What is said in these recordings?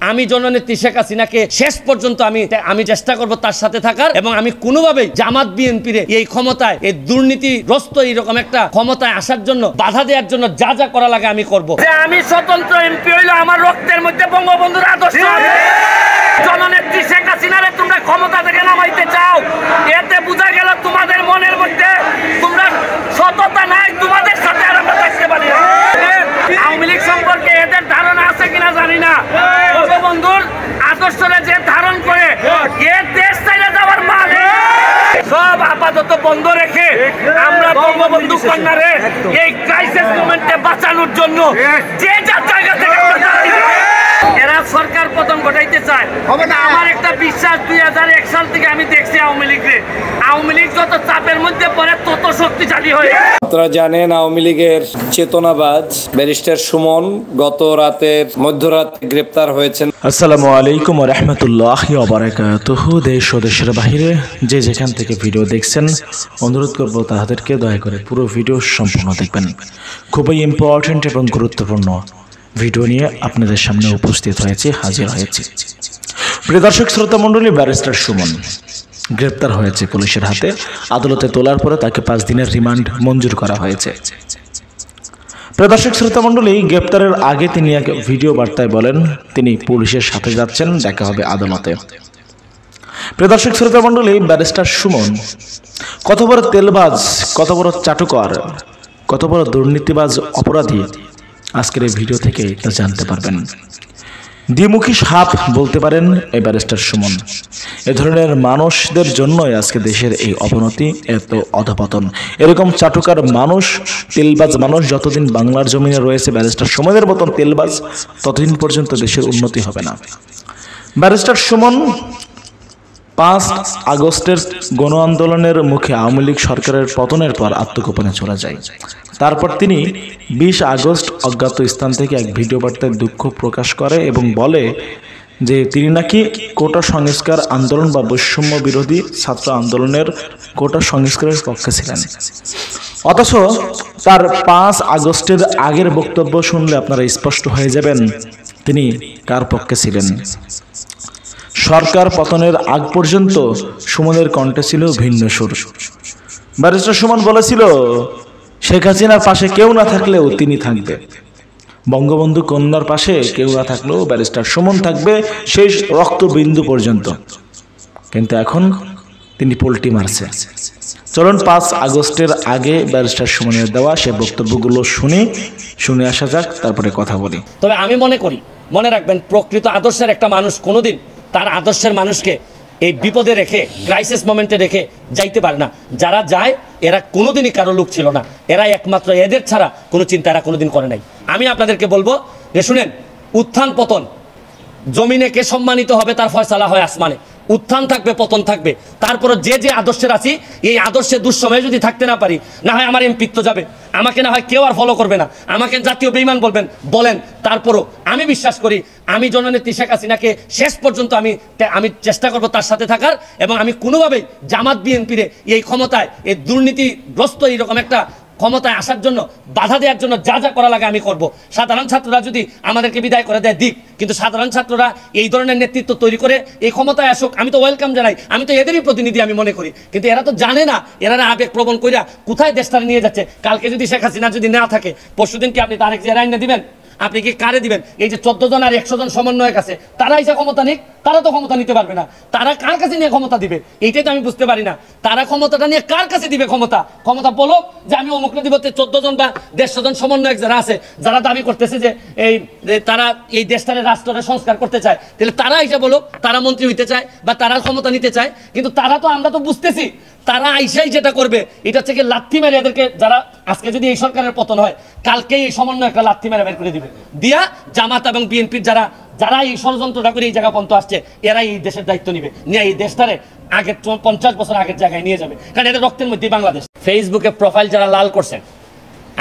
আমি জননেত্রী শেখ হাসিনাকে শেষ পর্যন্ত আমি আমি চেষ্টা করব তার সাথে থাকার এবং আমি কোনোভাবেই জামাত বিএনপির এই ক্ষমতায় এই দুর্নীতিগ্রস্ত এইরকম একটা ক্ষমতায় আসার জন্য বাধা দেওয়ার জন্য যা যা করা লাগে আমি করব যে আমি স্বতন্ত্র এমপি হইল আমার রক্তের মধ্যে বঙ্গবন্ধুর আদর্শ আছে। জননেত্রী শেখ হাসিনারে তোমরা ক্ষমতা থেকে নামাইতে চাও এতে বোঝা গেল তোমাদের মনের মধ্যে তোমরা সততা নাই তোমাদের সাথে আর আমরা থাকতে পারি না। আওয়ামী লীগ সম্পর্কে এদের ধারণা আছে কিনা জানি না। বন্ধুর আদর্শরে যে ধারণ করে, এ দেশ চাইলে যাওয়ার মানে সব আপাতত বন্ধ রেখে আমরা বঙ্গবন্ধু কন্যারে এই ক্রাইসিস মুভমেন্টে বাঁচানোর জন্য যে যার জায়গা থেকে আমরা দাঁড়িয়ে আছি। এরা সরকার পতন ঘটাইতে চায়। আমার একটা বিশ্বাস দুই হাজার এক সাল থেকে আমি দেখছি আওয়ামী লীগরে। আওয়ামী লীগ যত চাপের মধ্যে পড়ে তত শক্তিশালী হয়ে আপনারা জানেন আওয়ামী লীগের চেতনাবাজ ব্যারিস্টার সুমন গত রাতের মধ্যরাত গ্রেপ্তার হয়েছেন। আসসালামু আলাইকুম রহমতুল্লাহ অবরাকাতুহ দেশ ও দেশের বাহিরে যে যেখান থেকে ভিডিও দেখছেন অনুরোধ করব তাদেরকে দয়া করে পুরো ভিডিও সম্পূর্ণ দেখবেন। খুবই ইম্পর্ট্যান্ট এবং গুরুত্বপূর্ণ। ভিডিও নিয়ে আপনাদের সামনে উপস্থিত হয়েছে হাজির হয়েছে। প্রিয় দর্শক শ্রোতা মণ্ডলী ব্যারিস্টার সুমন গ্রেপ্তার হয়েছে পুলিশের হাতে। আদালতে তোলার পরে তাকে পাঁচ দিনের রিমান্ড মঞ্জুর করা হয়েছে। প্রিয় দর্শক শ্রোতা মণ্ডলী গ্রেপ্তারের আগে তিনি এক ভিডিও বার্তায় বলেন তিনি পুলিশের সাথে যাচ্ছেন দেখা হবে আদালতে। প্রিয় দর্শক শ্রোতা মণ্ডলী ব্যারিস্টার সুমন কত বড় তেলবাজ কত বড় চাটুকর কত বড় দুর্নীতিবাজ অপরাধী আজকের এই ভিডিও থেকে তা জানতে পারবেন। দ্বিমুখী সাপ বলতে পারেন এই ব্যারিস্টার সুমন। এ ধরনের মানুষদের জন্যই আজকে দেশের এই অবনতি এত অধপতন। এরকম চাটুকার মানুষ তেলবাজ মানুষ যতদিন বাংলার জমিনে রয়েছে ব্যারিস্টার সুমনের মতন তেলবাজ ততদিন পর্যন্ত দেশের উন্নতি হবে না। ব্যারিস্টার সুমন পাঁচ আগস্টের গণ আন্দোলনের মুখে আওয়ামী লীগ সরকারের পতনের পর আত্মগোপনে চলে যায়। তারপর তিনি বিশ আগস্ট অজ্ঞাত স্থান থেকে এক ভিডিও বার্তায় দুঃখ প্রকাশ করে এবং বলে যে তিনি নাকি কোটা সংস্কার আন্দোলন বা বৈষম্য বিরোধী ছাত্র আন্দোলনের কোটা সংস্কারের পক্ষে ছিলেন। অথচ তার পাঁচ আগস্টের আগের বক্তব্য শুনলে আপনারা স্পষ্ট হয়ে যাবেন তিনি কার পক্ষে ছিলেন। সরকার পতনের আগ পর্যন্ত সুমনের কণ্ঠে ছিল ভিন্ন সুর। ব্যারিস্টার সুমন বলেছিল শেখ হাসিনার পাশে কেউ না থাকলেও তিনি থাকবে। বঙ্গবন্ধু কন্যার পাশে কেউ না থাকলেও ব্যারিস্টার সুমন থাকবে শেষ রক্তবিন্দু পর্যন্ত। কিন্তু এখন তিনি পোল্টি মারছে। চলুন পাঁচ আগস্টের আগে ব্যারিস্টার সুমনের দেওয়া সে বক্তব্যগুলো শুনে শুনে আসা যাক, তারপরে কথা বলি। তবে আমি মনে করি, মনে রাখবেন, প্রকৃত আদর্শের একটা মানুষ কোনোদিন তার আদর্শের মানুষকে এই বিপদে রেখে ক্রাইসিস মোমেন্টে রেখে যাইতে পারে না। যারা যায়, এরা কোনোদিনই কারও লোক ছিল না। এরা একমাত্র এদের ছাড়া কোনো চিন্তা এরা কোনোদিন করে নাই। আমি আপনাদেরকে বলব যে শুনেন, উত্থান পতন, জমিনে কে সম্মানিত হবে তার ফয়সালা হয় আসমানে। উত্থান থাকবে, পতন থাকবে। তারপরে যে যে আদর্শের আছি, এই আদর্শে দুঃসময়ে যদি থাকতে না পারি, না হয় আমার এমপিত্ব যাবে, আমাকে না হয় কেউ আর ফলো করবে না। আমাকে জাতীয় বেইমান বলবেন, বলেন, তারপরও আমি বিশ্বাস করি, আমি জননেত্রী শেখ হাসিনাকে শেষ পর্যন্ত আমি আমি চেষ্টা করব তার সাথে থাকার, এবং আমি কোনোভাবেই জামাত বিএনপিরে এই ক্ষমতায় এই দুর্নীতিগ্রস্ত এইরকম একটা ক্ষমতায় আসার জন্য, বাধা দেওয়ার জন্য যা যা করা লাগে আমি করব। সাধারণ ছাত্ররা যদি আমাদেরকে বিদায় করে দেয়, দিক। কিন্তু সাধারণ ছাত্ররা এই ধরনের নেতৃত্ব তৈরি করে এই ক্ষমতায় আসুক, আমি তো ওয়েলকাম জানাই, আমি তো এদেরই প্রতিনিধি আমি মনে করি। কিন্তু এরা তো জানে না, এরা না আবেগ প্রবণ কইরা কোথায় দেশটা নিয়ে যাচ্ছে। কালকে যদি শেখ হাসিনা যদি না থাকে, পরশুদিন কি আপনি তারেক জিয়া আইন দিবেন? আপনি কি কারে দিবেন? এই যে চোদ্দ জন আর একশো জন সমন্বয়ক আছে তারা এসে ক্ষমতা নিক? তারা তো ক্ষমতা নিতে পারবে না। তারা কার কাছে নিয়ে ক্ষমতা দিবে? এইটাই তো আমি বুঝতে পারি না। তারা ক্ষমতাটা নিয়ে কার কাছে দিবে ক্ষমতা? ক্ষমতা বলো যে আমি অমুকরে দিব চোদ্দ জন বা দেড়শো জন সমন্বয়ক যারা আছে, যারা দাবি করতেছে যে এই তারা এই দেশটারে রাষ্ট্রের সংস্কার করতে চায়, তাহলে তারা এসে বলো, তারা মন্ত্রী হইতে চায় বা তারা ক্ষমতা নিতে চায়, কিন্তু তারা তো আমরা তো বুঝতেছি। তারা আইসাই যেটা করবে, এটা থেকে লাথি মেরে এদেরকে যারা আজকে যদি এই সরকারের পতন হয় কালকে এই সমন্বয় একটা লাথি মেরে বের করে দিবে। দিয়া জামাত এবং বিএনপির যারা যারা এই ষড়যন্ত্রটা করে এই জায়গা পর্যন্ত আসছে, এরাই এই দেশের দায়িত্ব নিবে। নিয়ে এই দেশটারে আগের পঞ্চাশ বছর আগের জায়গায় নিয়ে যাবে। কারণ এটা রক্তের মধ্যে বাংলাদেশ। ফেসবুকে প্রোফাইল যারা লাল করছেন,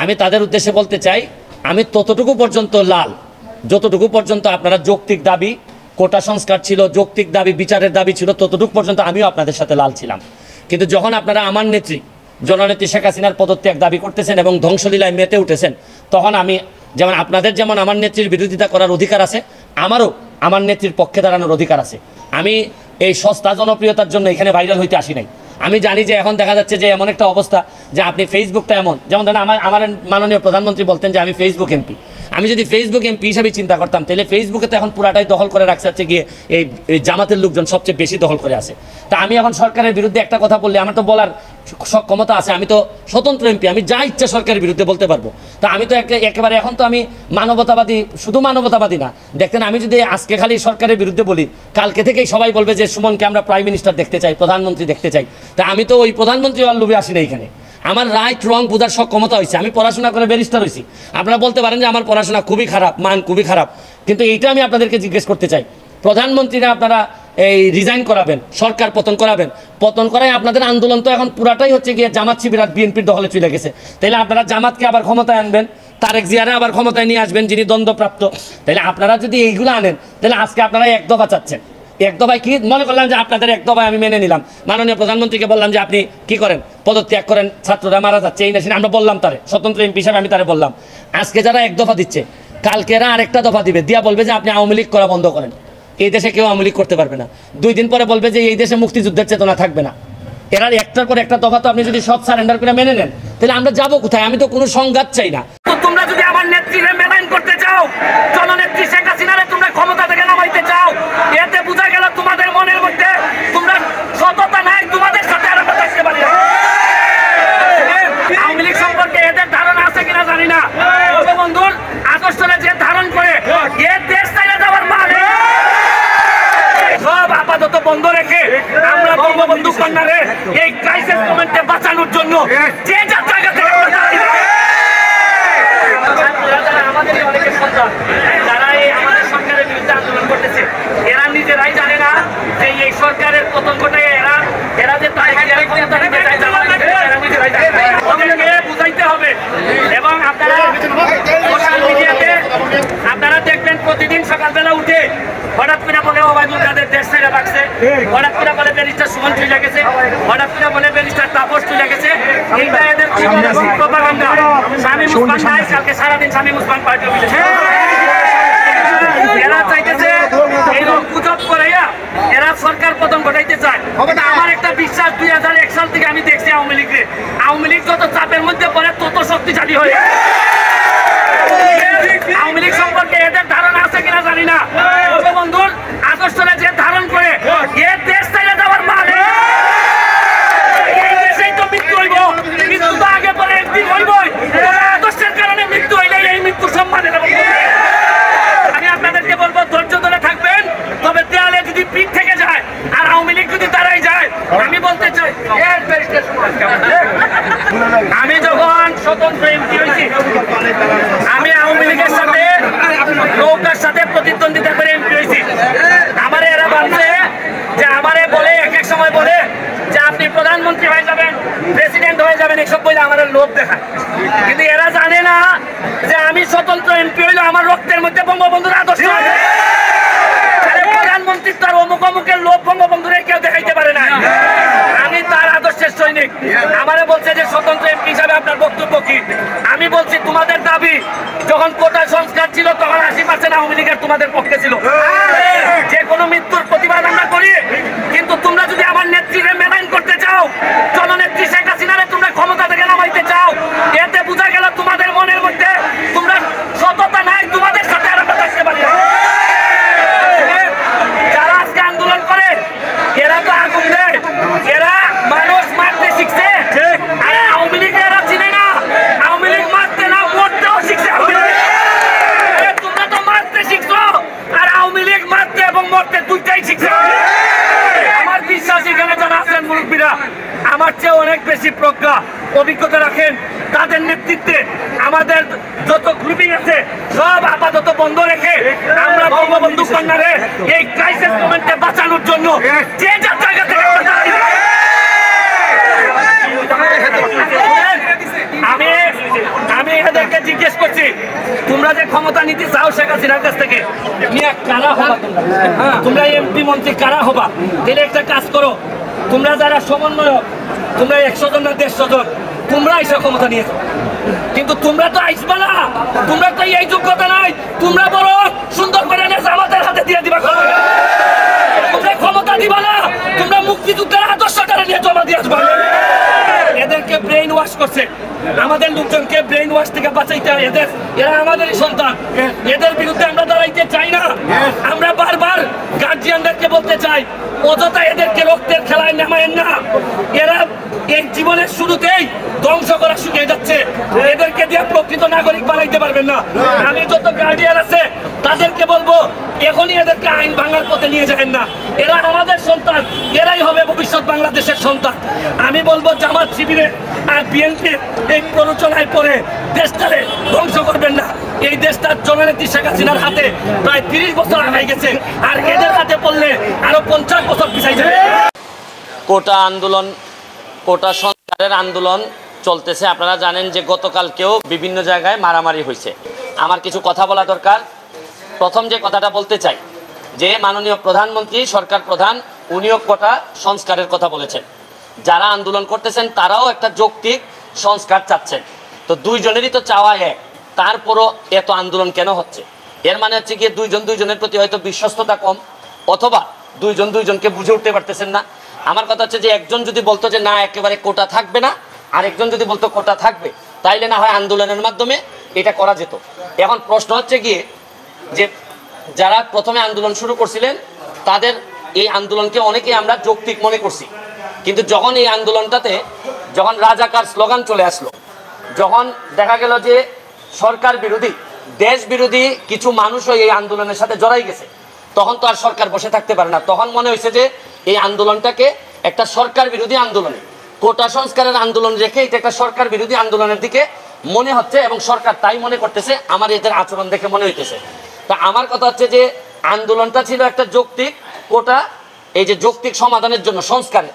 আমি তাদের উদ্দেশ্যে বলতে চাই, আমি ততটুকু পর্যন্ত লাল। যতটুকু পর্যন্ত আপনারা যৌক্তিক দাবি, কোটা সংস্কার ছিল, যৌক্তিক দাবি, বিচারের দাবি ছিল, ততটুকু পর্যন্ত আমিও আপনাদের সাথে লাল ছিলাম। কিন্তু যখন আপনারা আমার নেত্রী জননেত্রী শেখ হাসিনার পদত্যাগ দাবি করতেছেন এবং ধ্বংসলীলায় মেতে উঠেছেন। তখন আমি যেমন আপনাদের যেমন আমার নেত্রীর বিরোধিতা করার অধিকার আছে, আমারও আমার নেত্রীর পক্ষে দাঁড়ানোর অধিকার আছে। আমি এই সস্তা জনপ্রিয়তার জন্য এখানে ভাইরাল হইতে আসি নাই। আমি জানি যে এখন দেখা যাচ্ছে যে এমন একটা অবস্থা যে আপনি ফেসবুকটা এমন, যেমন ধরেন আমার আমার মাননীয় প্রধানমন্ত্রী বলতেন যে আমি ফেসবুক এমপি আমি যদি ফেসবুক এমপি হিসাবে চিন্তা করতাম, তাহলে ফেসবুকে তো এখন পুরাটাই দখল করে রাখছে হচ্ছে গিয়ে এই জামাতের লোকজন সবচেয়ে বেশি দখল করে আছে। তা আমি এখন সরকারের বিরুদ্ধে একটা কথা বললে আমার তো বলার সক্ষমতা আছে, আমি তো স্বতন্ত্র এমপি আমি যা ইচ্ছা সরকারের বিরুদ্ধে বলতে পারব। তা আমি তো একে- একেবারে এখন তো আমি মানবতাবাদী, শুধু মানবতাবাদী না, দেখতেন আমি যদি আজকে খালি সরকারের বিরুদ্ধে বলি, কালকে থেকেই সবাই বলবে যে সুমনকে আমরা প্রাইম মিনিস্টার দেখতে চাই, প্রধানমন্ত্রী দেখতে চাই। তা আমি তো ওই প্রধানমন্ত্রী হওয়ার লোভে আসি না এখানে। আমার রাইট রং বোঝার সক্ষমতা হয়েছে। আমি পড়াশোনা করে ব্যারিস্টার হয়েছি। আপনারা বলতে পারেন যে আমার পড়াশোনা খুবই খারাপ, মান খুবই খারাপ। কিন্তু এইটা আমি আপনাদেরকে জিজ্ঞেস করতে চাই। প্রধানমন্ত্রীরা আপনারা এই রিজাইন করাবেন, সরকার পতন করাবেন। পতন করায় আপনাদের আন্দোলন তো এখন পুরাটাই হচ্ছে গিয়ে জামাত শিবির আর বিএনপির দখলে চলে গেছে। তাহলে আপনারা জামাতকে আবার ক্ষমতায় আনবেন, তারেক জিয়ারে আবার ক্ষমতায় নিয়ে আসবেন যিনি দ্বন্দ্বপ্রাপ্ত। তাহলে আপনারা যদি এইগুলো আনেন তাহলে আজকে আপনারা এক দফা চাচ্ছেন। এক দফায় কি? মনে করলাম যে আপনাদের এক দফায় আমি মেনে নিলাম। মাননীয় প্রধানমন্ত্রীকে বললাম যে আপনি কি করেন? পদত্যাগ করেন, ছাত্ররা মারা যাচ্ছে, এই না আমরা বললাম তারে, স্বতন্ত্র এমপি হিসাবে আমি তারে বললাম। আজকে যারা এক দফা দিচ্ছে, কালকে এরা আরেকটা দফা দিবে। দিয়া বলবে যে আপনি আওয়ামী লীগ করা বন্ধ করেন। এই দেশে কেউ আওয়ামী লীগ করতে পারবে না। দুই দিন পরে বলবে যে এই দেশে মুক্তিযুদ্ধের চেতনা থাকবে না। এরা একটার পর একটা দফা তো আপনি যদি সব সারেন্ডার করে মেনে নেন, তাহলে আমরা যাব কোথায়? আমি তো কোনো সংঘাত চাই না। তোমরা যদি আমার মেলাইন করতে চাও, জননেত্রী শেখ হাসিনারে তোমরা ক্ষমতা থেকে নামাইতে চাও এতে বোঝা গেল তোমাদের মনের মধ্যে তোমরা সততা নাই তোমাদের সাথে আর আমরা থাকতে পারি না। আওয়ামী লীগ সম্পর্কে এদের ধারণা আছে কিনা জানি না বন্ধুর আদর্শরে যে ধারণ করে এ দেশ চাইলে যাওয়ার মানে সব আপাতত বন্ধ রেখে আমরা বঙ্গবন্ধু কন্যারে এই ক্রাইসিস মোমেন্টে বাঁচানোর জন্য যে যার জায়গা থেকে আমরা দাঁড়িয়ে আছি। ছাত্ররা যারা আমাদেরই অনেকের সন্তান, যারা এই আমাদের সরকারের বিরুদ্ধে আন্দোলন করতেছে, এরা নিজেরাই জানে না যে এই সরকারের পতন ঘটায় এরা এরা যে তাই এরা ক্ষমতা নিতে চায়, যারা নিতে চায়, এরা নিজেরাই জানে না। ওদেরকে বুঝাইতে হবে এবং আপনারা সোশ্যাল মিডিয়াতে আপনারা দেখবেন প্রতিদিন সকালবেলা উঠে হঠাৎ করে বলে ওবায়দুল কাদের দেশ ছেড়ে রাখছে হঠাৎ করে বলে ব্যারিস্টার সুমন চলে গেছে। হঠাৎ করে বলে ব্যারিস্টার তাপস চলে গেছে। এইটা এদের প্রপাগান্ডা। স্বামী মুসলমান নাই কালকে সারাদিন স্বামী মুসলমান পার্টি অফিসে এরা চাইতেছে এইরকম গুজব করাইয়া এরা সরকার পতন ঘটাইতে চায়। আমার একটা বিশ্বাস দুই হাজার এক সাল থেকে আমি দেখছি আওয়ামী লীগকে আওয়ামী লীগ যত চাপের মধ্যে পড়ে তত শক্তিশালী হয়ে আওয়ামী লীগ সম্পর্কে এদের ধারণা আছে কিনা জানি না বন্ধুর আদর্শরা যে ধারণ করে এ দেশ চাইলে যাওয়ার মানে এই দেশেই তো মৃত্যু হইব মৃত্যু তো আগে পরে একদিন হইবই তবে আদর্শের কারণে মৃত্যু হইলে এই মৃত্যু সম্মানে দেবো আমি আপনাদেরকে বলব ধৈর্য ধরে থাকবেন তবে দেয়ালে যদি পিঠ থেকে যায় আর আওয়ামী লীগ যদি দাঁড়াই যায় আমি বলতে চাই আমি যখন স্বতন্ত্র এমপি হয়েছি, আমি আওয়ামী লীগের সাথে, নৌকার সাথে প্রতিদ্বন্দ্বিতা করে এমপি হয়েছি। আমারে এরা ভাবছে যে আমারে বলে, এক এক সময় বলে যে আপনি প্রধানমন্ত্রী হয়ে যাবেন, প্রেসিডেন্ট হয়ে যাবেন, এসব বলে আমার লোভ দেখায়। কিন্তু এরা জানে না যে আমি স্বতন্ত্র এমপি হইলে আমার রক্তের মধ্যে বঙ্গবন্ধুর আদর্শ আছে। আরে প্রধানমন্ত্রী তার অমুক অমুকের লোভ বঙ্গবন্ধুরে কেউ দেখাইতে পারে না আমি তার সৈনিক আমারে বলছে যে স্বতন্ত্র এমপি হিসাবে আপনার বক্তব্য কি? আমি বলছি তোমাদের দাবি যখন কোটা সংস্কার ছিল তখন আশি পার্সেন্ট আওয়ামী লীগের তোমাদের পক্ষে ছিল। যে কোনো মৃত্যুর প্রতিবাদ আমরা করি কিন্তু তোমরা যদি আমার নেত্রীরে মেলাইন করতে চাও জননেত্রী শেখ হাসিনারে তোমরা ক্ষমতা থেকে নামাইতে চাও এতে বোঝা গেল তোমাদের মনের মধ্যে তোমরা সততা নাই তোমাদের সাথে আর আমরা থাকতে পারি না। যারা আজকে আন্দোলন করে এরা তো আগুন দেয় এরা মানুষ মারতে শিখছে আরে আওয়ামী লীগ এরা চিনে না আওয়ামী লীগ মারতে না মরতেও শিখছে আওয়ামী লীগ। এ, তোমরা তো মারতে শিখছো আর আওয়ামী লীগ মারতে এবং মরতে দুইটাই শিখছে আমার বিশ্বাস এখানে যারা আছেন মুরব্বীরা আমার চেয়ে অনেক প্রজ্ঞা অভিজ্ঞতা রাখেন। তাদের নেতৃত্বে আমাদের যত গ্রুপিং আছে, সব আপাতত বন্ধ রেখে আমরা বঙ্গবন্ধু কন্যারে এই ক্রাইসিস মোমেন্টে বাঁচানোর জন্য যে যার জায়গা থেকে আমি এদেরকে জিজ্ঞেস করছি, তোমরা যে ক্ষমতা নিতে চাও শেখ হাসিনার কাছ থেকে কারা হবা তোমরা? তোমরা এমপি মন্ত্রী কারা হবা? তাহলে একটা কাজ করো তোমরা যারা সমন্বয়ক তোমরা একশো জন না দেড়শো জন তোমরা এসে ক্ষমতা নিয়েছো কিন্তু তোমরা তো আইসবে না তোমরা তো এই যোগ্যতা নাই। তোমরা বড় সুন্দর করে আমাদের হাতে দিয়ে দিবা তোমরা ক্ষমতা দিবা না তোমরা মুক্তিযুদ্ধের আদর্শটা নিয়ে জমা দিয়ে আসবা এদেরকে ব্রেইন ওয়াশ করছে। আমাদের লোকজনকে ব্রেইন ওয়াশ থেকে বাঁচাইতে হয়। এদের এরা আমাদেরই সন্তান। এদের বিরুদ্ধে আমরা দাঁড়াইতে চাই না। আমরা বারবার গার্জিয়ানদেরকে বলতে চাই অযথা এদেরকে রক্তের খেলায় নামায়েন না এরা এই জীবনের শুরুতেই ধ্বংস করা শিখে যাচ্ছে। এদেরকে দিয়ে প্রকৃত নাগরিক বানাইতে পারবেন না। আমি যত গার্ডিয়ান আছে, তাদেরকে বলব, এখনই এদেরকে আইন ভাঙার পথে নিয়ে যাবেন না। এরা আমাদের সন্তান, এরাই হবে ভবিষ্যৎ বাংলাদেশের সন্তান। আমি বলব, জামাত শিবিরে আর বিএনপি এই প্ররোচনায় পরে দেশটারে ধ্বংস করবেন না। এই দেশটার জননেত্রী শেখ হাসিনার হাতে প্রায় তিরিশ বছর আগাই গেছে। আর এদের হাতে পড়লে আরও পঞ্চাশ বছর পিছাই যাবে। কোটা আন্দোলন, কোটা সংস্কারের আন্দোলন চলতেছে। আপনারা জানেন যে গতকালকেও বিভিন্ন জায়গায় মারামারি হয়েছে। আমার কিছু কথা বলা দরকার। প্রথম যে কথাটা বলতে চাই, যে মাননীয় প্রধানমন্ত্রী, সরকার প্রধান, উনিও কোটা সংস্কারের কথা বলেছেন। যারা আন্দোলন করতেছেন, তারাও একটা যৌক্তিক সংস্কার চাচ্ছেন। তো দুইজনেরই তো চাওয়া এক। তারপরও এত আন্দোলন কেন হচ্ছে? এর মানে হচ্ছে গিয়ে দুইজন দুইজনের প্রতি হয়তো বিশ্বস্ততা কম, অথবা দুইজন দুইজনকে বুঝে উঠতে পারতেছেন না। আমার কথা হচ্ছে যে একজন যদি বলতো যে না, একেবারে কোটা থাকবে না, আরেকজন যদি বলতো কোটা থাকবে, তাইলে না হয় আন্দোলনের মাধ্যমে এটা করা যেত। এখন প্রশ্ন হচ্ছে গিয়ে যে যারা প্রথমে আন্দোলন শুরু করছিলেন, তাদের এই আন্দোলনকে অনেকেই আমরা যৌক্তিক মনে করছি। কিন্তু যখন এই আন্দোলনটাতে, যখন রাজাকার স্লোগান চলে আসলো, যখন দেখা গেল যে সরকার বিরোধী, দেশ বিরোধী কিছু মানুষও এই আন্দোলনের সাথে জড়াই গেছে, তখন তো আর সরকার বসে থাকতে পারে না। তখন মনে হয়েছে যে এই আন্দোলনটাকে একটা সরকার বিরোধী আন্দোলনে, কোটা সংস্কারের আন্দোলন রেখে এটা একটা সরকার বিরোধী আন্দোলনের দিকে মনে হচ্ছে এবং সরকার তাই মনে করতেছে, আমার এদের আচরণ দেখে মনে হইতেছে। তা আমার কথা হচ্ছে যে আন্দোলনটা ছিল একটা যৌক্তিক কোটা, এই যে যৌক্তিক সমাধানের জন্য সংস্কারে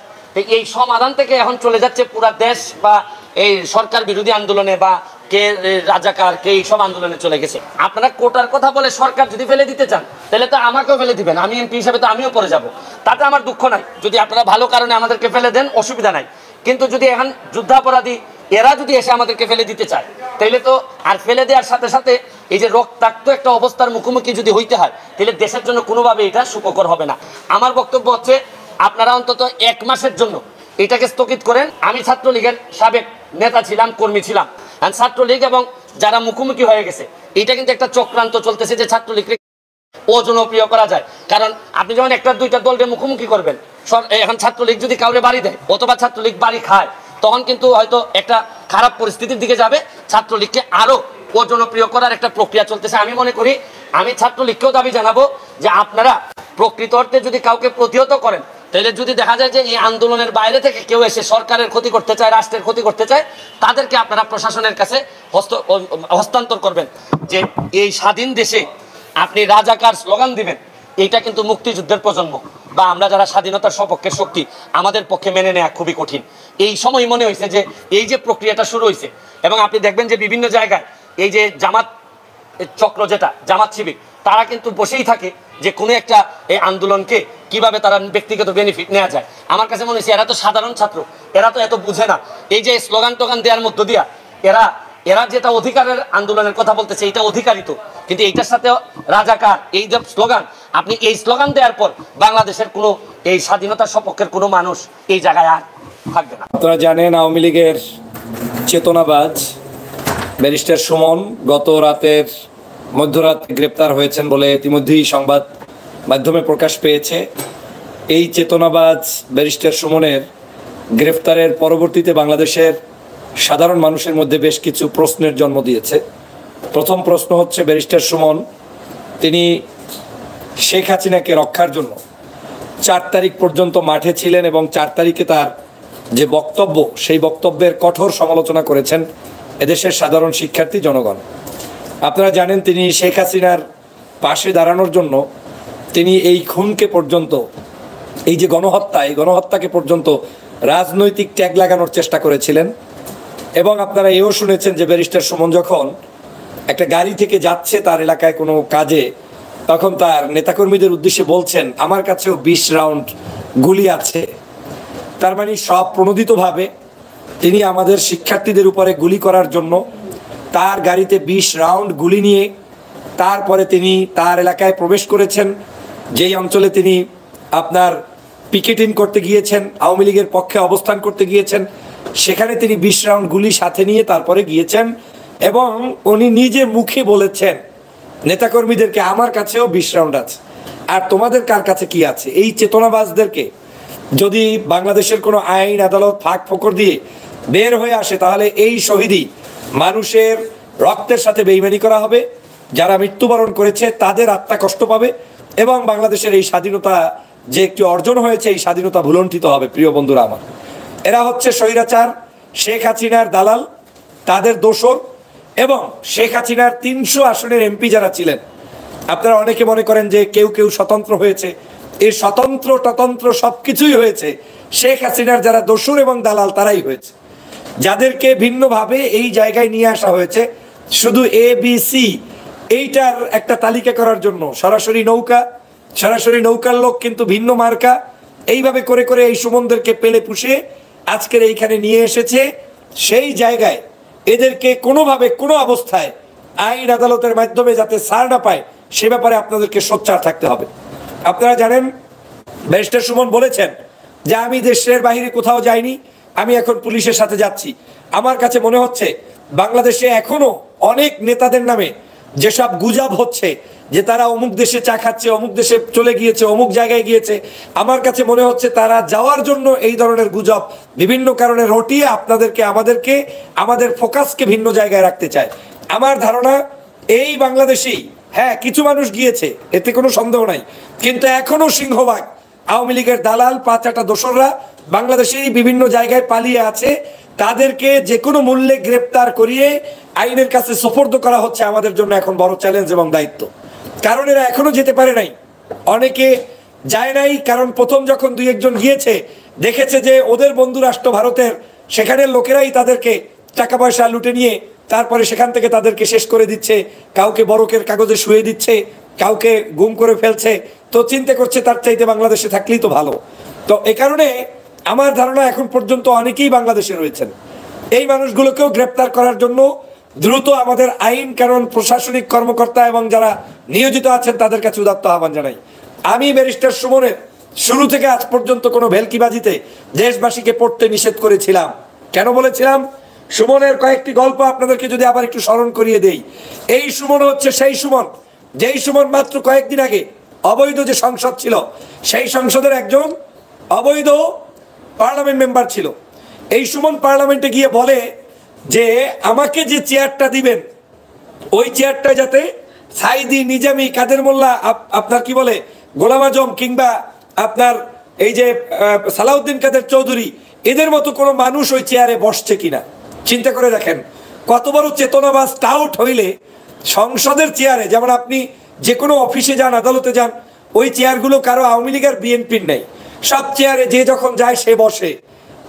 এই সমাধান থেকে এখন চলে যাচ্ছে পুরা দেশ বা এই সরকার বিরোধী আন্দোলনে বা কে রাজাকার, কে, এইসব আন্দোলনে চলে গেছে। আপনারা কোটার কথা বলে সরকার যদি ফেলে দিতে চান, তাহলে তো আমাকেও ফেলে দিবেন, আমি এমপি হিসাবে তো আমিও পরে যাব। তাতে আমার দুঃখ নাই। যদি আপনারা ভালো কারণে আমাদেরকে ফেলে দেন, অসুবিধা নাই। কিন্তু যদি এখন যুদ্ধাপরাধী এরা যদি এসে আমাদেরকে ফেলে দিতে চায়, তাহলে তো আর ফেলে দেওয়ার সাথে সাথে এই যে রক্তাক্ত একটা অবস্থার মুখোমুখি যদি হইতে হয়, তাহলে দেশের জন্য কোনোভাবে এটা সুখকর হবে না। আমার বক্তব্য হচ্ছে, আপনারা অন্তত এক মাসের জন্য এটাকে স্থগিত করেন। আমি ছাত্রলীগের সাবেক নেতা ছিলাম, কর্মী ছিলাম। আর ছাত্রলীগ এবং যারা মুখোমুখি হয়ে গেছে, এটা কিন্তু একটা চক্রান্ত চলতেছে যে ছাত্রলীগকে অজনপ্রিয় করা যায়। কারণ আপনি যখন একটা দুইটা দলকে মুখোমুখি করবেন এখন ছাত্রলীগ যদি কাউরে বাড়ি দেয় অথবা ছাত্রলীগ বাড়ি খায়, তখন কিন্তু হয়তো একটা খারাপ পরিস্থিতির দিকে যাবে, ছাত্রলীগকে আরও অজনপ্রিয় করার একটা প্রক্রিয়া চলতেছে। আমি মনে করি, আমি ছাত্রলীগকেও দাবি জানাব যে আপনারা প্রকৃত অর্থে যদি কাউকে প্রতিহত করেন, তাহলে যদি দেখা যায় যে এই আন্দোলনের বাইরে থেকে কেউ এসে সরকারের ক্ষতি করতে চায়, রাষ্ট্রের ক্ষতি করতে চায়, তাদেরকে আপনারা প্রশাসনের কাছে হস্ত হস্তান্তর করবেন যে এই স্বাধীন দেশে আপনি রাজাকার স্লোগান দিবেন। এইটা কিন্তু মুক্তিযুদ্ধের প্রজন্ম বা আমরা যারা স্বাধীনতার সপক্ষের শক্তি, আমাদের পক্ষে মেনে নেওয়া খুবই কঠিন। এই সময় মনে হয়েছে যে এই যে প্রক্রিয়াটা শুরু হয়েছে, এবং আপনি দেখবেন যে বিভিন্ন জায়গায় এই যে জামাত চক্র যেটা, জামাত শিবির, তারা কিন্তু বসেই থাকে যে কোনো একটা এই আন্দোলনকে কীভাবে তারা ব্যক্তিগত বেনিফিট নেওয়া যায়। আমার কাছে মনে হয়েছে এরা তো সাধারণ ছাত্র, এরা তো এত বুঝে না। এই যে স্লোগান টোগান দেওয়ার মধ্য দিয়া, এরা এরা যেটা অধিকারের আন্দোলনের কথা বলতেছে এটা অধিকারিত কিন্তু এইটার সাথে রাজাকার এই যে স্লোগান আপনি এই স্লোগান দেওয়ার পর বাংলাদেশের কোনো, এই স্বাধীনতার সপক্ষের কোনো মানুষ এই জায়গায় আর থাকবে না। আপনারা জানেন আওয়ামী লীগের চেতনাবাজ ব্যারিস্টার সুমন গত রাতের মধ্যরাতে গ্রেপ্তার হয়েছেন বলে ইতিমধ্যেই সংবাদ মাধ্যমে প্রকাশ পেয়েছে। এই চেতনাবাজ ব্যারিস্টার সুমনের গ্রেফতারের পরবর্তীতে বাংলাদেশের সাধারণ মানুষের মধ্যে বেশ কিছু প্রশ্নের জন্ম দিয়েছে। প্রথম প্রশ্ন হচ্ছে, ব্যারিস্টার সুমন, তিনি শেখ হাসিনাকে রক্ষার জন্য চার তারিখ পর্যন্ত মাঠে ছিলেন এবং চার তারিখে তার যে বক্তব্য, সেই বক্তব্যের কঠোর সমালোচনা করেছেন। এদেশের সাধারণ শিক্ষার্থী, জনগণ। আপনারা জানেন তিনি শেখ হাসিনার পাশে দাঁড়ানোর জন্য তিনি এই খুনকে পর্যন্ত, এই যে গণহত্যা, এই গণহত্যাকে পর্যন্ত রাজনৈতিক ট্যাগ লাগানোর চেষ্টা করেছিলেন। এবং আপনারা এও শুনেছেন যে ব্যারিস্টার সুমন যখন একটা গাড়ি থেকে যাচ্ছে তার এলাকায় কোনো কাজে, তখন তার নেতাকর্মীদের উদ্দেশ্যে বলছেন, আমার কাছেও বিশ রাউন্ড গুলি আছে। তার মানে সব প্রণোদিতভাবে তিনি আমাদের শিক্ষার্থীদের উপরে গুলি করার জন্য তার গাড়িতে বিশ রাউন্ড গুলি নিয়ে তারপরে তিনি তার এলাকায় প্রবেশ করেছেন। যেই অঞ্চলে তিনি আপনার পিকেটিং করতে গিয়েছেন, আওয়ামী লীগের পক্ষে অবস্থান করতে গিয়েছেন, সেখানে তিনি বিশ রাউন্ড গুলি সাথে নিয়ে তারপরে গিয়েছেন এবং উনি নিজে মুখে বলেছেন, নেতাকর্মীদেরকে আমার কাছেও বিশ রাউন্ড আছে, আর তোমাদের কার কাছে কি আছে? এই চেতনাবাজদেরকে যদি বাংলাদেশের কোনো আইন, আদালত ফাঁক ফোকর দিয়ে বের হয়ে আসে, তাহলে এই শহীদই মানুষের রক্তের সাথে বেইমানি করা হবে। যারা মৃত্যুবরণ করেছে, তাদের আত্মা কষ্ট পাবে এবং বাংলাদেশের এই স্বাধীনতা যে একটি অর্জন হয়েছে, এই স্বাধীনতা ভুলণ্ঠিত হবে, প্রিয় বন্ধুরা আমার। এরা হচ্ছে স্বৈরাচার, শেখ হাসিনার দালাল, তাদের দোসর এবং শেখ হাসিনার তিনশো আসনের এমপি যারা ছিলেন। আপনারা অনেকে মনে করেন যে কেউ কেউ স্বতন্ত্র হয়েছে। এই স্বতন্ত্র টতন্ত্র সবকিছুই হয়েছে। শেখ হাসিনার যারা দোসর এবং দালাল, তারাই হয়েছে। যাদেরকে ভিন্নভাবে এই জায়গায় নিয়ে আসা হয়েছে, শুধু এ বি সি এইটার একটা তালিকা করার জন্য। সরাসরি নৌকা, সরাসরি নৌকার লোক কিন্তু ভিন্ন মার্কা। এইভাবে করে করে এই সুমনদেরকে পেলে পুষে আজকের এইখানে নিয়ে এসেছে। সেই জায়গায় এদেরকে কোনোভাবে, কোনো অবস্থায় আইন আদালতের মাধ্যমে যাতে সার না পায়, সে ব্যাপারে আপনাদেরকে সোচ্চার থাকতে হবে। আপনারা জানেন, ব্যারিস্টার সুমন বলেছেন যে আমি দেশের বাইরে কোথাও যাইনি। আমি এখন পুলিশের সাথে যাচ্ছি। আমার কাছে মনে হচ্ছে, বাংলাদেশে এখনও অনেক নেতাদের নামে যেসব গুজব হচ্ছে, যে তারা অমুক দেশে চা খাচ্ছে, অমুক দেশে চলে গিয়েছে, অমুক জায়গায় গিয়েছে, আমার কাছে মনে হচ্ছে তারা যাওয়ার জন্য এই ধরনের গুজব বিভিন্ন কারণে রটিয়ে আপনাদেরকে, আমাদেরকে, আমাদের ফোকাসকে ভিন্ন জায়গায় রাখতে চায়। আমার ধারণা, এই বাংলাদেশেই হ্যাঁ কিছু মানুষ গিয়েছে, এতে কোনো সন্দেহ নাই, কিন্তু এখনও সিংহভাগ আওয়ামী লীগের দালাল, পাঁচ আটা দোসররা বাংলাদেশেরই বিভিন্ন জায়গায় পালিয়ে আছে। তাদেরকে যে কোনো মূল্যে গ্রেপ্তার করিয়ে আইনের কাছে সোপর্দ করা হচ্ছে আমাদের জন্য এখন বড় চ্যালেঞ্জ এবং দায়িত্ব। কারণ এরা এখনও যেতে পারে নাই। অনেকে যায় নাই, কারণ প্রথম যখন দুই একজন গিয়েছে, দেখেছে যে ওদের বন্ধু রাষ্ট্র ভারতের, সেখানের লোকেরাই তাদেরকে টাকা পয়সা লুটে নিয়ে তারপরে সেখান থেকে তাদেরকে শেষ করে দিচ্ছে, কাউকে বরকের কাগজে শুয়ে দিচ্ছে কাউকে গুম করে ফেলছে, তো চিন্তা করছে তার চাইতে বাংলাদেশে থাকলেই তো ভালো। তো এ কারণে আমার ধারণা এখন পর্যন্ত অনেকেই বাংলাদেশে রয়েছেন। এই মানুষগুলোকেও গ্রেপ্তার করার জন্য দ্রুত আমাদের আইন কারণ প্রশাসনিক কর্মকর্তা এবং যারা নিয়োজিত আছেন তাদের কাছে উদাত্ত আহ্বান জানাই। আমি ব্যারিস্টার সুমনের, শুরু থেকে আজ পর্যন্ত কোনো ভেলকিবাজিতে দেশবাসীকে পড়তে নিষেধ করেছিলাম। কেন বলেছিলাম? সুমনের কয়েকটি গল্প আপনাদেরকে যদি আবার একটু স্মরণ করিয়ে দেই। এই সুমন হচ্ছে সেই সুমন যেই সুমন মাত্র কয়েকদিন আগে অবৈধ যে সংসদ ছিল, সেই সংসদের একজন অবৈধ পার্লামেন্ট মেম্বার ছিল। এই সুমন পার্লামেন্টে গিয়ে বলে যে, আমাকে যে চেয়ারটা দিবেন, ওই চেয়ারটা যাতে সাইদি নিজামি কাদের মোল্লা, আপ- আপনার কি বলে, গোলাম আজম কিংবা আপনার এই যে সালাউদ্দিন কাদের চৌধুরী, এদের মতো কোনো মানুষ ওই চেয়ারে বসছে কিনা? চিন্তা করে দেখেন, কত বড় চেতনাবাজ টাউট হইলে সংসদের চেয়ারে, যেমন আপনি যে কোনো অফিসে যান, আদালতে যান, ওই চেয়ারগুলো কারও আওয়ামী লীগের বিএনপির নেই। সব চেয়ারে যে যখন যায় সে বসে।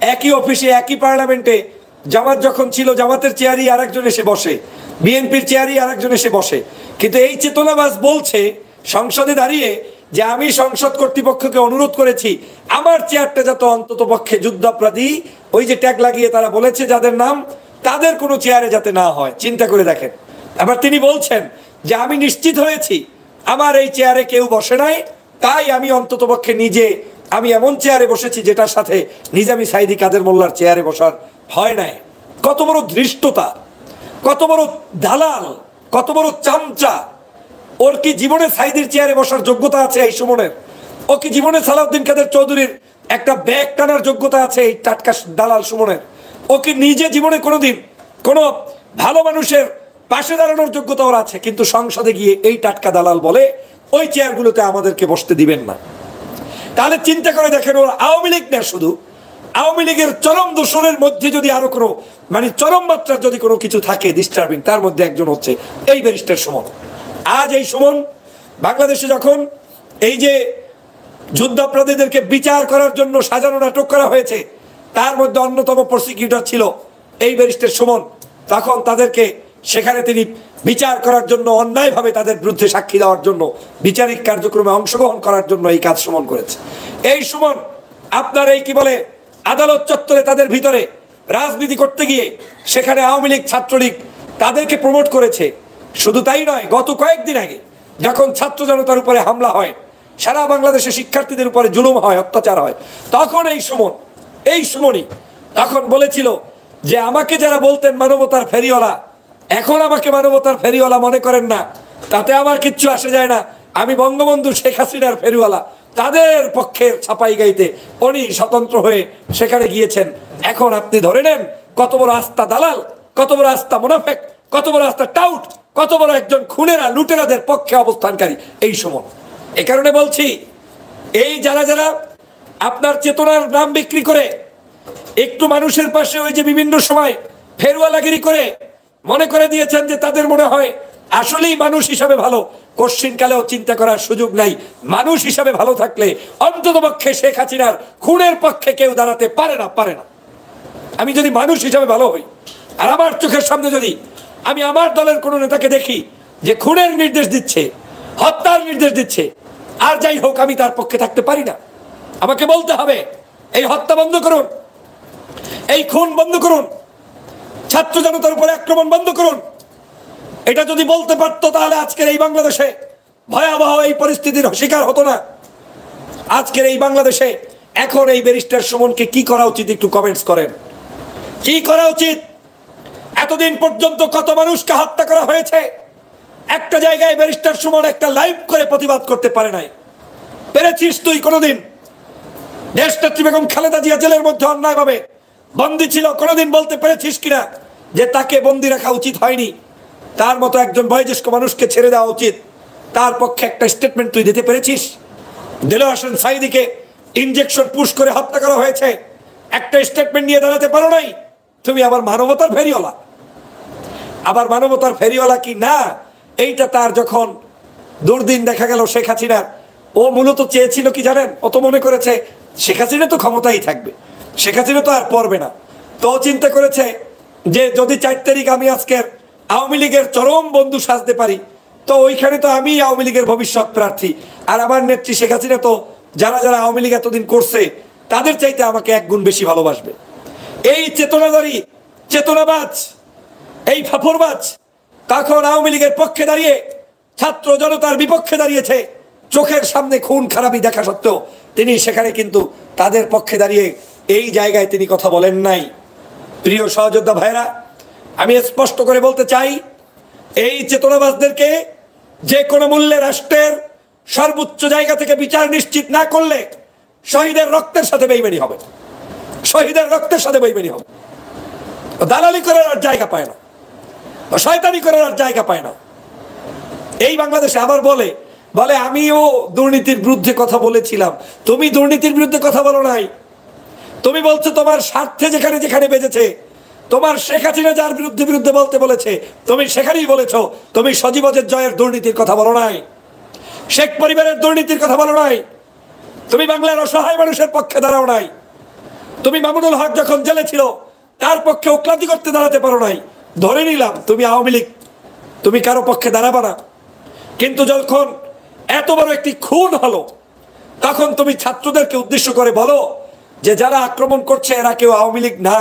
একই অফিসে, একই পার্লামেন্টে, জামাত যখন ছিল, জামাতের চেয়ারই আরেকজন এসে বসে। বিএনপির চেয়ারই আরেকজন এসে বসে। কিন্তু এই চেতনাবাজ বলছে সংসদে দাঁড়িয়ে যে আমি সংসদ কর্তৃপক্ষকে অনুরোধ করেছি, আমার চেয়ারটা যাতে অন্তত পক্ষে যুদ্ধাপরাধী, ওই যে ট্যাগ লাগিয়ে তারা বলেছে যাদের নাম, তাদের কোনো চেয়ারে যাতে না হয়। চিন্তা করে দেখেন। আবার তিনি বলছেন যে আমি নিশ্চিত হয়েছি, আমার এই চেয়ারে কেউ বসে নাই, তাই আমি অন্তত পক্ষে নিজে, আমি এমন চেয়ারে বসেছি যেটার সাথে নিজামি সাইদি কাদের মোল্লার চেয়ারে বসার হয় নাই। কত বড় ধৃষ্টতা, কত বড় দালাল, কত বড় চামচা। ওর কি জীবনে সাইদির চেয়ারে বসার যোগ্যতা আছে এই সুমনের? ও কি জীবনে সালাউদ্দিন কাদের চৌধুরীর একটা ব্যাগ টানার যোগ্যতা আছে এই টাটকা দালাল সুমনের? ও কি নিজে জীবনে কোনোদিন কোনো ভালো মানুষের পাশে দাঁড়ানোর যোগ্যতা ওরা আছে, কিন্তু সংসদে গিয়ে এই টাটকা দালাল বলে ওই চেয়ারগুলোতে আমাদেরকে বসতে দিবেন না। তাহলে চিন্তা করে দেখেন ওর আওয়ামী লীগ না শুধু, আওয়ামী লীগের চরম দূষণের মধ্যে যদি আরও কোনো মানে চরম মাত্রার যদি কোনো কিছু থাকে ডিস্টার্বিং তার মধ্যে একজন হচ্ছে এই ব্যারিস্টার সুমন। আজ এই সুমন বাংলাদেশে যখন এই যে যুদ্ধাপরাধীদেরকে বিচার করার জন্য সাজানো নাটক করা হয়েছে, তার মধ্যে অন্যতম প্রসিকিউটর ছিল এই ব্যারিস্টার সুমন। তখন তাদেরকে সেখানে তিনি বিচার করার জন্য, অন্যায়ভাবে তাদের বিরুদ্ধে সাক্ষী দেওয়ার জন্য, বিচারিক কার্যক্রমে অংশগ্রহণ করার জন্য এই কাজ সুমন করেছে। এই সুমন আপনার এই কি বলে, আদালত চত্বরে তাদের ভিতরে রাজনীতি করতে গিয়ে সেখানে আওয়ামী লীগ ছাত্রলীগ তাদেরকে প্রমোট করেছে। শুধু তাই নয়, গত কয়েকদিন আগে যখন ছাত্র জনতার উপরে হামলা হয়, সারা বাংলাদেশে শিক্ষার্থীদের উপরে জুলুম হয়, অত্যাচার হয়, তখন এই সুমন, এই সুমনই তখন বলেছিল যে আমাকে যারা বলতেন মানবতার ফেরিওয়ালা এখন আমাকে মানবতার ফেরিওয়ালা মনে করেন না। তাতে আমার কিচ্ছু আসে যায় না। আমি বঙ্গবন্ধু শেখ হাসিনার ফেরিওয়ালা। তাদের পক্ষের ছাপাই গাইতে উনি স্বতন্ত্র হয়ে সেখানে গিয়েছেন। এখন আপনি ধরে নেন, কত বড় আস্থা দালাল, কত বড় আস্থা মোনাফেক, কত বড় আস্থা টাউট, কত বড় একজন খুনেরা, লুটেরাদের পক্ষে অবস্থানকারী এই সময়। এ কারণে বলছি, এই যারা যারা আপনার চেতনার নাম বিক্রি করে, একটু মানুষের পাশে ওই যে বিভিন্ন সময় ফেরুয়ালাগিরি করে মনে করে দিয়েছেন যে তাদের মনে হয় আসলেই মানুষ হিসাবে ভালো। কোশ্চিন কালেও চিন্তা করার সুযোগ নাই। মানুষ হিসাবে ভালো থাকলে অন্তত পক্ষে শেখ হাসিনার খুনের পক্ষে কেউ দাঁড়াতে পারে না পারে না। আমি যদি মানুষ হিসাবে ভালো হই, আর আমার চোখের সামনে যদি আমি আমার দলের কোনো নেতাকে দেখি যে খুনের নির্দেশ দিচ্ছে, হত্যার নির্দেশ দিচ্ছে, আর যাই হোক, আমি তার পক্ষে থাকতে পারি না। আমাকে বলতে হবে, এই হত্যা বন্ধ করুন, এই খুন বন্ধ করুন ছাত্র জনতার উপরে আক্রমণ বন্ধ করুন। এটা যদি বলতে পারতো তাহলে আজকের এই বাংলাদেশে ভয়াবহ এই পরিস্থিতির শিকার হতো না। আজকের এই বাংলাদেশে এখন এই ব্যারিস্টার সুমনকে কি করা উচিত একটু কমেন্টস করেন। কি করা উচিত? এতদিন পর্যন্ত কত মানুষকে হত্যা করা হয়েছে। একটা জায়গায় ব্যারিস্টার সুমন একটা লাইভ করে প্রতিবাদ করতে পারে নাই। পেরেছিস তুই কোনোদিন? দেশনেত্রী বেগম খালেদা জিয়া জেলের মধ্যে অন্যায়ভাবে বন্দী ছিল, কোনোদিন বলতে পেরেছিস কিনা যে তাকে বন্দি রাখা উচিত হয়নি? তার মতো একজন বয়োজ্যেষ্ঠ মানুষকে ছেড়ে দেওয়া উচিত। তার পক্ষে একটা স্টেটমেন্ট তুই দিতে পেরেছিস? দিল হাসান সাইদিকে ইনজেকশন পুশ করে হত্যা করা হয়েছে। একটা স্টেটমেন্ট নিয়ে দাঁড়াতে পারো নাই? তুমি আবার মানবতার ফেরিওয়ালা। আবার মানবতার ফেরিওয়ালা কি না? এইটা তার যখন দুর্দিন দেখা গেল শেখ হাসিনার। ও মূলত চেয়েছিল কি জানেন? ও তো মনে করেছে, শেখ হাসিনা তো ক্ষমতাই থাকবে। শেখ হাসিনা তো আর পড়বে না। তো চিন্তা করেছে যে যদি চার তারিখ আমি আজকের আওয়ামী লীগের চরম বন্ধু সাজতে পারি, তো ওইখানে তো আমি আওয়ামী লীগের ভবিষ্যৎ প্রার্থী। আর আমার নেত্রী শেখ হাসিনা তো যারা যারা আওয়ামী লীগ এতদিন করছে, তাদের চাইতে আমাকে এক গুণ বেশি ভালোবাসবে। এই চেতনাদারী চেতনাবাজ, এই ফাফরবাজ তখন আওয়ামী লীগের পক্ষে দাঁড়িয়ে, ছাত্র জনতার বিপক্ষে দাঁড়িয়েছে। চোখের সামনে খুন খারাপি দেখা সত্ত্বেও তিনি সেখানে কিন্তু তাদের পক্ষে দাঁড়িয়ে এই জায়গায় তিনি কথা বলেন নাই। প্রিয় সহযোদ্ধা ভাইরা, আমি স্পষ্ট করে বলতে চাই, এই চেতনাবাসদেরকে যে কোনো মূল্যে রাষ্ট্রের সর্বোচ্চ জায়গা থেকে বিচার নিশ্চিত না করলে শহীদের রক্তের সাথে বেইমানি হবে। শহীদের রক্তের সাথে বেইমানি হবে। দালালি করার আর জায়গা পায় না। শয়তানি করার আর জায়গা পায় না। এই বাংলাদেশে আবার বলে বলে, আমিও দুর্নীতির বিরুদ্ধে কথা বলেছিলাম। তুমি দুর্নীতির বিরুদ্ধে কথা বলো নাই। তুমি বলছো তোমার স্বার্থে যেখানে যেখানে বেজেছে তোমার শেখ হাসিনা যার বিরুদ্ধে বিরুদ্ধে বলতে বলেছে, তুমি সেখানেই বলেছ, তুমি সজীবজের জয়ের দুর্নীতির কথা বলো নাই। শেখ পরিবারের দুর্নীতির কথা বলো নাই। তুমি বাংলার অসহায় মানুষের পক্ষে দাঁড়াও নাই। তুমি মামুনুল হক যখন জেলে ছিল, তার পক্ষে উক্লাতি করতে দাঁড়াতে পারো নাই। ধরে নিলাম, তুমি আওয়ামী লীগ। তুমি কারও পক্ষে দাঁড়াবা না। কিন্তু যখন এত বড় একটি খুন হলো, তখন তুমি ছাত্রদেরকে উদ্দেশ্য করে বলো যে যারা আক্রমণ করছে, এরা কেউ আওয়ামী লীগ না।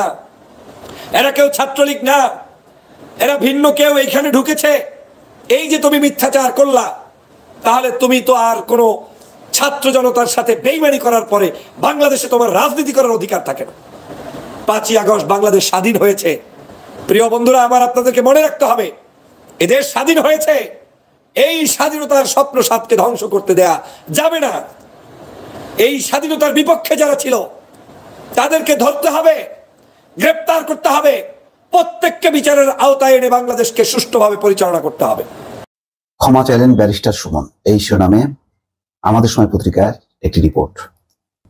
এরা কেউ ছাত্রলীগ না। এরা ভিন্ন কেউ এইখানে ঢুকেছে। এই যে তুমি মিথ্যাচার করলা, তাহলে তুমি তো আর কোনো ছাত্র জনতার সাথে বেইমানি করার পরে বাংলাদেশে তোমার রাজনীতি করার অধিকার থাকে না। পাঁচই আগস্ট বাংলাদেশ স্বাধীন হয়েছে। প্রিয় বন্ধুরা, আমার আপনাদেরকে মনে রাখতে হবে এদের স্বাধীন হয়েছে। এই স্বাধীনতার স্বপ্ন সাতকে ধ্বংস করতে দেয়া যাবে না। এই স্বাধীনতার বিপক্ষে যারা ছিল তাদেরকে ধরতে হবে, গ্রেপ্তার করতে হবে, প্রত্যেককে বিচারের আওতায় এনে বাংলাদেশকে সুষ্ঠুভাবে পরিচালনা করতে হবে। ক্ষমা চাইলেন ব্যারিস্টার সুমন। এই শিরোনামে আমাদের সময় পত্রিকার একটি রিপোর্ট।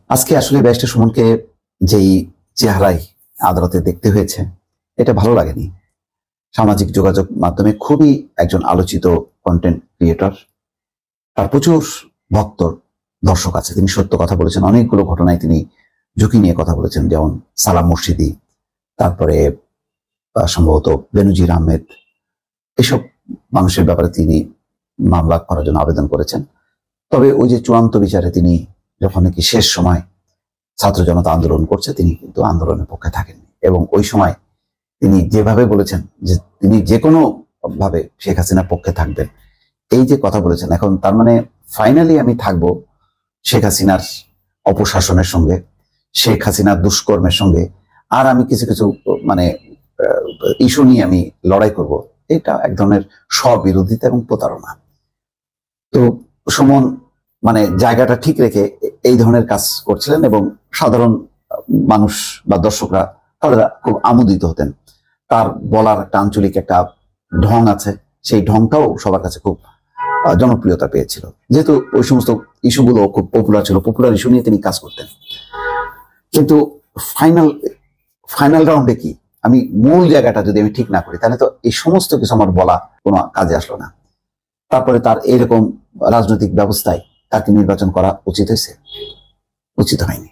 আজকে আসলে ব্যারিস্টার সুমনকে যেই চেহারায় আদালতে দেখতে হয়েছে, এটা ভালো লাগেনি। সামাজিক যোগাযোগ মাধ্যমে খুবই একজন আলোচিত কন্টেন্ট ক্রিয়েটর তার প্রচুর ভক্ত, দর্শক আছে। তিনি সত্য কথা বলেছেন। অনেকগুলো ঘটনায় তিনি ঝুঁকি নিয়ে কথা বলেছেন, যেমন সালাম মুর্শিদি, তারপরে সম্ভবত বেনুজির আহমেদ, এসব মানুষের ব্যাপারে তিনি মামলা করার জন্য আবেদন করেছেন। তবে ওই যে চূড়ান্ত বিচারে তিনি যখন নাকি শেষ সময় ছাত্র জনতা আন্দোলন করছে, তিনি কিন্তু আন্দোলনের পক্ষে থাকেননি। এবং ওই সময় তিনি যেভাবে বলেছেন যে তিনি যে কোনো ভাবে শেখ হাসিনার পক্ষে থাকবেন, এই যে কথা বলেছেন, এখন তার মানে ফাইনালি আমি থাকব শেখ হাসিনার অপশাসনের সঙ্গে। শেখ হাসিনার দুষ্কর্মের সঙ্গে, আর আমি কিছু কিছু মানে ইস্যু নিয়ে আমি লড়াই করব, এটা এক ধরনের স্ববিরোধিতা এবং প্রতারণা। তো সুমন মানে জায়গাটা ঠিক রেখে এই ধরনের কাজ করছিলেন এবং সাধারণ মানুষ বা দর্শকরা তারা খুব আমোদিত হতেন। তার বলার একটা আঞ্চলিক একটা ঢং আছে, সেই ঢংটাও সবার কাছে খুব জনপ্রিয়তা পেয়েছিল। যেহেতু ওই সমস্ত ইস্যুগুলো খুব পপুলার ছিল পপুলার ইস্যু নিয়ে তিনি কাজ করতেন। কিন্তু ফাইনাল ফাইনাল রাউন্ডে কি? আমি মূল জায়গাটা যদি আমি ঠিক না করি, তাহলে তো এই সমস্ত কিছু আমার বলা কোনো কাজে আসলো না। তারপরে তার এইরকম রাজনৈতিক ব্যবস্থায় তাকে নির্বাচন করা উচিত হয়েছে। উচিত হয়নি।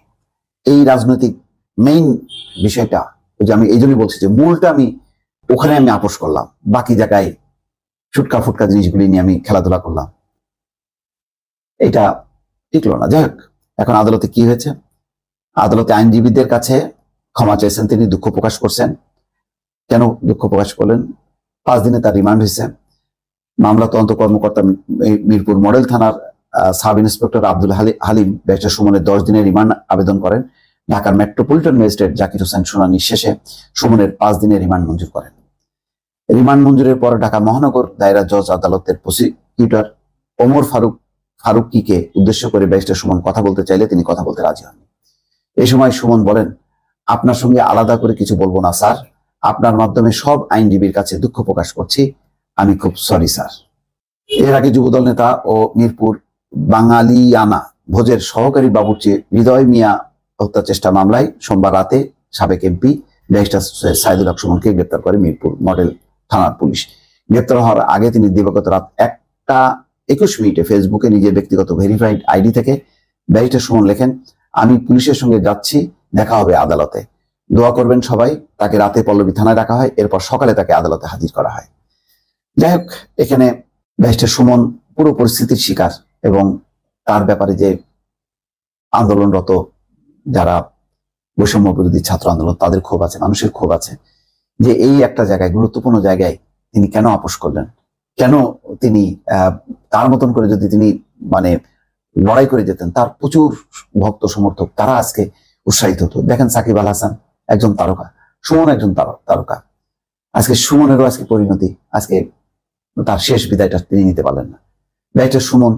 এই রাজনৈতিক মেইন বিষয়টা যে আমি এই জন্যই বলছি যে মূলটা আমি ওখানে আমি আপোষ করলাম। বাকি জায়গায় ছুটকা ফুটকা জিনিসগুলি নিয়ে আমি খেলাধুলা করলাম। এটা টিকলো না। যাই এখন আদালতে কি হয়েছে? আদালতে আইনজীবীদের কাছে ক্ষমা চেয়েছেন, তিনি দুঃখ প্রকাশ করছেন। কেন দুঃখ প্রকাশ করলেন? পাঁচ দিনে তার রিমান্ড হয়েছে। মামলা তদন্ত কর্মকর্তা মিরপুর মডেল থানার সাব ইন্সপেক্টর আব্দুল হালি- হালিম ব্যারিস্টার সুমনের দশ দিনের রিমান্ড আবেদন করেন। ঢাকার মেট্রোপলিটন ম্যাজিস্ট্রেট জাকির হোসেন শুনানি শেষে সুমনের পাঁচ দিনের রিমান্ড মঞ্জুর করেন। রিমান্ড মঞ্জুরের পর ঢাকা মহানগর দায়রা জজ আদালতের প্রসিকিউটর ওমর ফারুক ফারুকিকে উদ্দেশ্য করে ব্যারিস্টার সুমন কথা বলতে চাইলে তিনি কথা বলতে রাজি হন এই সময় সুমন বলেন, আপনার সঙ্গে আলাদা করে কিছু বলব না, স্যার। আপনার মাধ্যমে সব আইনজীবীর কাছে দুঃখ প্রকাশ করছি। আমি খুব সরি, স্যার। এর আগে যুবদল নেতা ও মিরপুর বাঙালিয়ানা ভোজের সহকারী বাবুর্চি হৃদয় মিয়া হত্যা চেষ্টা মামলায় সোমবার রাতে সাবেক এমপি ব্যারিস্টার সাইদুল হক সুমনকে গ্রেপ্তার করে মিরপুর মডেল থানার পুলিশ। গ্রেপ্তার হওয়ার আগে তিনি দিবাগত রাত একটা একুশ মিনিটে ফেসবুকে নিজের ব্যক্তিগত ভেরিফাইড আইডি থেকে ব্যারিস্টার সুমন লেখেন আমি পুলিশের সঙ্গে যাচ্ছি, দেখা হবে আদালতে। দোয়া করবেন সবাই, তাকে রাতে পল্লবী থানায় রাখা হয়, এরপর সকালে তাকে আদালতে হাজির করা হয়। যাই হোক, এখানে ব্যারিস্টার সুমন পুরো পরিস্থিতির শিকার এবং তার ব্যাপারে যে আন্দোলনরত যারা বৈষম্য বিরোধী ছাত্র আন্দোলন, তাদের ক্ষোভ আছে, মানুষের ক্ষোভ আছে, যে এই একটা জায়গায়, গুরুত্বপূর্ণ জায়গায় তিনি কেন আপোষ করলেন? কেন তিনি তার মতন করে যদি তিনি মানে লড়াই করে যেতেন। তার প্রচুর ভক্ত সমর্থক, তারা আজকে উৎসাহিত হতো। দেখেন সাকিব আল হাসান, একজন তারকা, সুমন একজন তারকা। আজকে সুমনেরও আজকে পরিণতি, আজকে তার শেষ বিদায়টা তিনি নিতে পারলেন না। ব্যারিস্টার সুমন,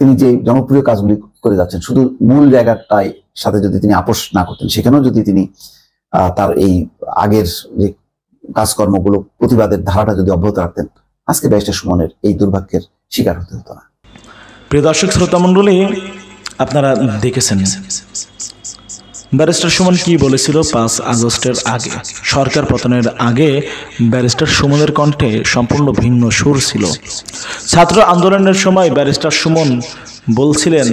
তিনি যে জনপ্রিয় কাজগুলি করে যাচ্ছেন, শুধু মূল জায়গাটায় সাথে যদি তিনি আপোষ না করতেন, সেখানেও যদি তিনি তার এই আগের যে কাজকর্মগুলো, প্রতিবাদের ধারাটা যদি অব্যাহত রাখতেন, আজকে ব্যারিস্টার সুমনের এই দুর্ভাগ্যের শিকার হতে হতো না। প্রিয় দর্শক শ্রোতা মণ্ডলী আপনারা দেখেছেন। ব্যারিস্টার সুমন কি বলেছিল পাঁচ আগস্টের আগে? সরকার পতনের আগে ব্যারিস্টার সুমনের কণ্ঠে সম্পূর্ণ ভিন্ন সুর ছিল। ছাত্র আন্দোলনের সময় ব্যারিস্টার সুমন বলছিলেন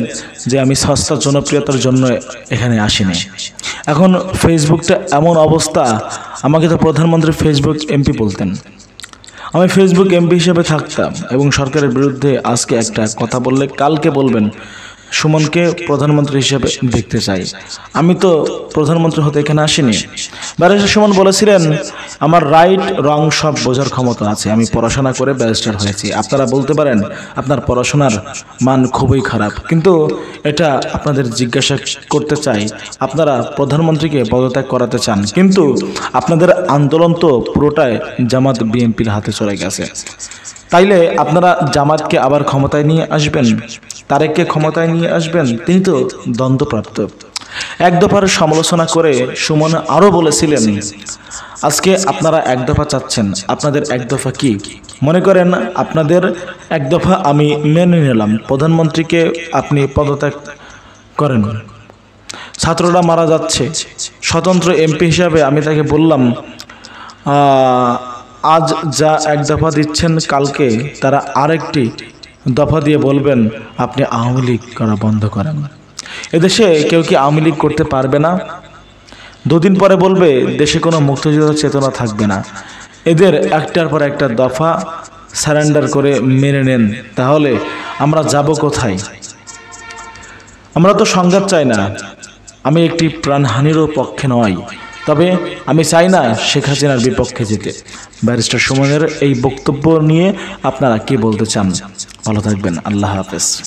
যে, আমি সস্তা জনপ্রিয়তার জন্য এখানে আসিনি। এখন ফেসবুকটা এমন অবস্থা, আমাকে তো প্রধানমন্ত্রী ফেসবুক এমপি বলতেন। আমি ফেসবুক এমপি হিসেবে থাকতাম এবং সরকারের বিরুদ্ধে আজকে একটা কথা বললে কালকে বলবেন সুমনকে প্রধানমন্ত্রী হিসেবে দেখতে চাই। আমি তো প্রধানমন্ত্রী হতে এখানে আসিনি। ব্যারিস্টার সুমন বলেছিলেন, আমার রাইট রং সব বোঝার ক্ষমতা আছে। আমি পড়াশোনা করে ব্যারিস্টার হয়েছি। আপনারা বলতে পারেন, আপনার পড়াশোনার মান খুবই খারাপ। কিন্তু এটা আপনাদের জিজ্ঞাসা করতে চাই, আপনারা প্রধানমন্ত্রীকে পদত্যাগ করাতে চান, কিন্তু আপনাদের আন্দোলন তো পুরোটাই জামাত বিএনপির হাতে চলে গেছে। তাইলে আপনারা জামাতকে আবার ক্ষমতায় নিয়ে আসবেন? তারেককে ক্ষমতায় নিয়ে আসবেন, তিনি তো দ্বন্দ্বপ্রাপ্ত। এক দফার সমালোচনা করে সুমন আরও বলেছিলেন, আজকে আপনারা এক দফা চাচ্ছেন, আপনাদের এক দফা কি? মনে করেন, আপনাদের এক দফা আমি মেনে নিলাম, প্রধানমন্ত্রীকে আপনি পদত্যাগ করেন। ছাত্ররা মারা যাচ্ছে। স্বতন্ত্র এমপি হিসাবে আমি তাকে বললাম আজ যা এক দফা দিচ্ছেন কালকে, তারা আরেকটি দফা দিয়ে বলবেন, আপনি আওয়ামী লীগ করা বন্ধ করেন। এদেশে কেউ কি আওয়ামী লীগ করতে পারবে না? দুদিন পরে বলবে, দেশে কোনো মুক্তিযুদ্ধ চেতনা থাকবে না। এদের একটার পর একটা দফা সারেন্ডার করে মেনে নেন। তাহলে আমরা যাব কোথায়? আমরা তো সংঘাত চাই না। আমি একটি প্রাণহানিরও পক্ষে নয়। তবে আমি চাই না শেখ হাসিনার বিপক্ষে যেতে ব্যারিস্টার সুমনের এই বক্তব্য নিয়ে আপনারা কি বলতে চান? ভালো থাকবেন। আল্লাহ হাফেজ।